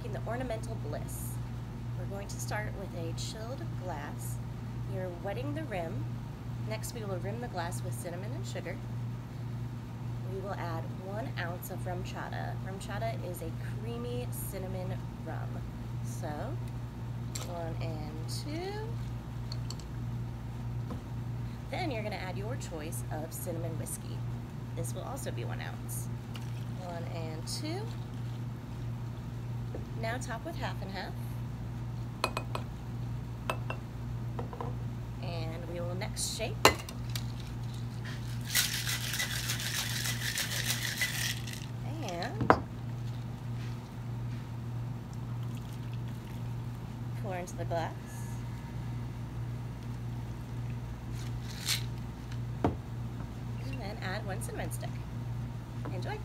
making the ornamental bliss. We're going to start with a chilled glass. You're wetting the rim. Next we will rim the glass with cinnamon and sugar. We will add one ounce of rum chata. RumChata. RumChata is a creamy cinnamon rum. So, one and two. Then you're gonna add your choice of cinnamon whiskey. This will also be one ounce. One and two. Now top with half and half. And we will next shake. And pour into the glass. And then add one cinnamon stick. Enjoy.